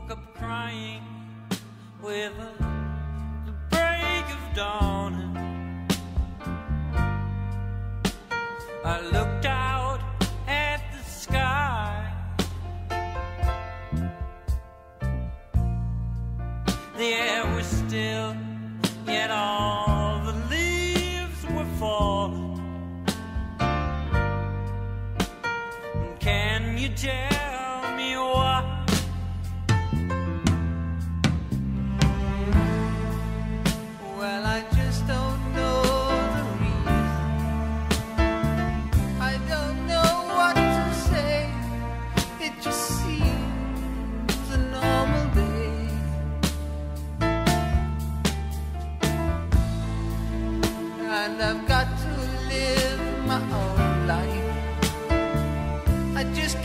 woke up crying with a, the break of dawn. I looked out at the sky. The air was still, yet all the leaves were falling. Can you tell And I've got to live my own life. I just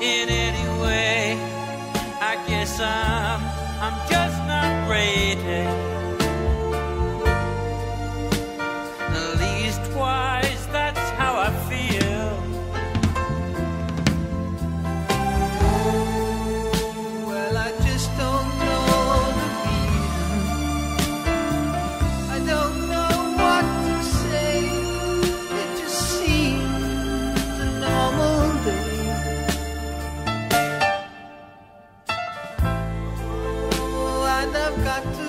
In any way, I guess I'm I'm just not rated. I've got to